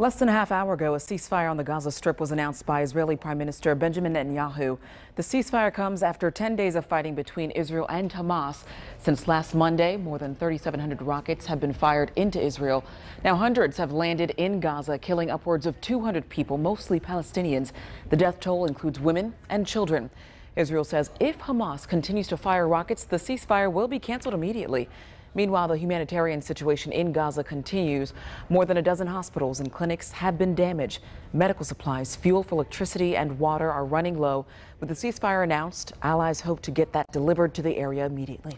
Less than a half hour ago, a ceasefire on the Gaza Strip was announced by Israeli Prime Minister Benjamin Netanyahu. The ceasefire comes after 10 days of fighting between Israel and Hamas. Since last Monday, more than 3,700 rockets have been fired into Israel. Now, hundreds have landed in Gaza, killing upwards of 200 people, mostly Palestinians. The death toll includes women and children. Israel says if Hamas continues to fire rockets, the ceasefire will be canceled immediately. Meanwhile, the humanitarian situation in Gaza continues. More than a dozen hospitals and clinics have been damaged. Medical supplies, fuel for electricity and water are running low. With the ceasefire announced, allies hope to get that delivered to the area immediately.